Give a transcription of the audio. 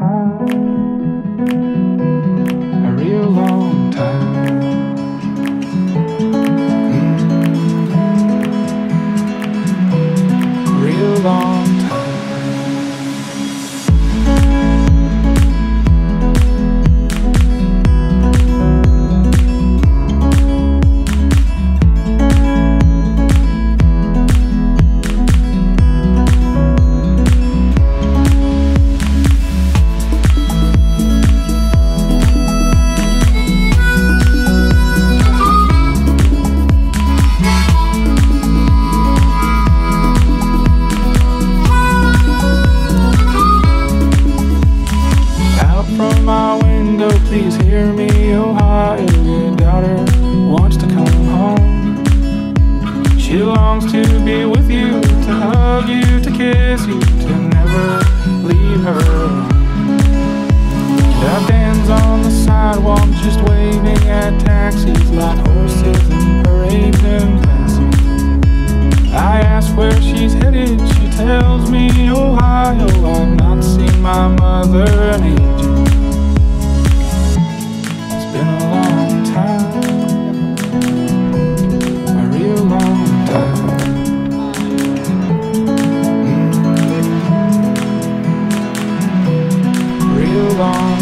A real long time. Mm. Real long window, please hear me, Ohio. Your daughter wants to come home. She longs to be with you, to hug you, to kiss you, to never leave her bands on the sidewalk, just waving at taxis like horses in parades and fancies. I ask where she's headed, she tells me Ohio. Oh, I've not seen my mother in Mm. Real long